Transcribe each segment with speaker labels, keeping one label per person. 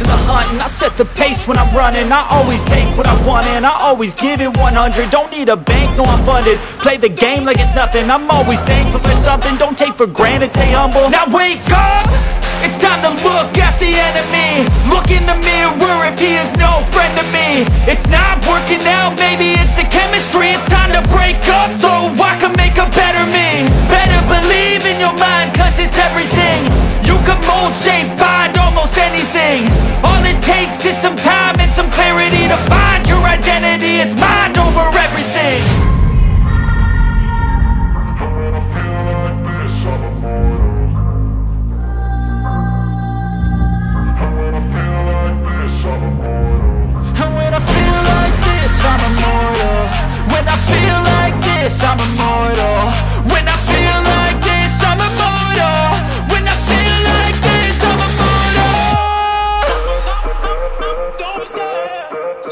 Speaker 1: in the hunt and I set the pace when I'm running. I always take what I want and I always give it 100 Don't need a bank, no I'm funded. Play the game like it's nothing. I'm always thankful for something. Don't take for granted, stay humble. Now wake up! It's time to look at the enemy. Look in the mirror if he is no friend to me. It's not working out, maybe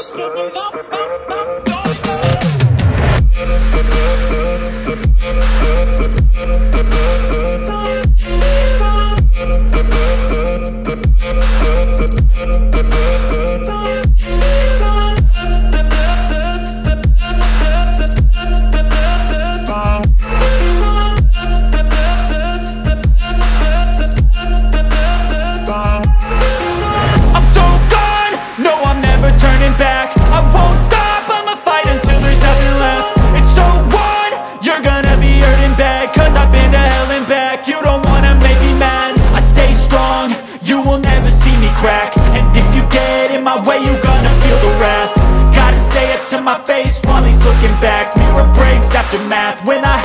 Speaker 1: stupid up. Math. When I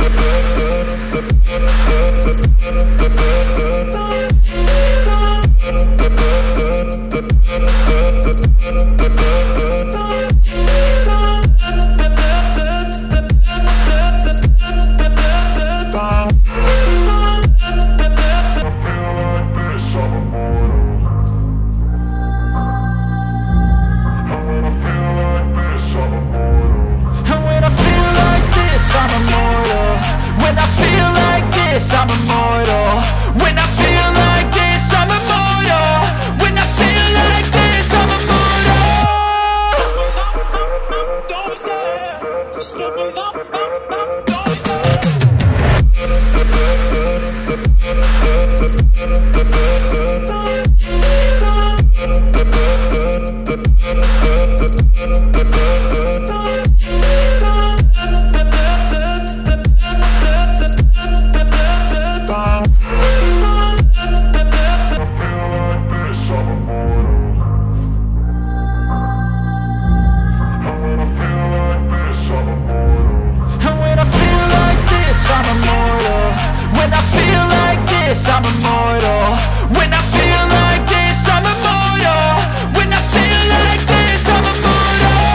Speaker 1: this, I'm immortal. When I feel like this, I'm immortal. When I feel like this, I'm immortal.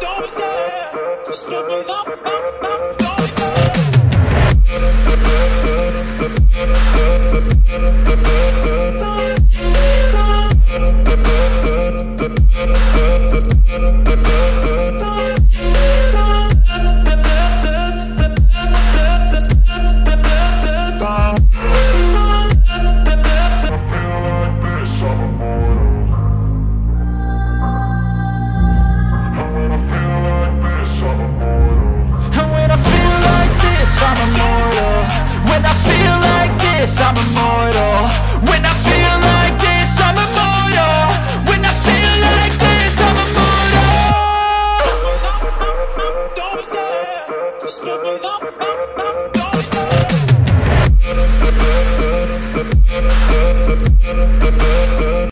Speaker 2: Don't be scared, stumble up, up, up Don't be scared.